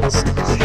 Música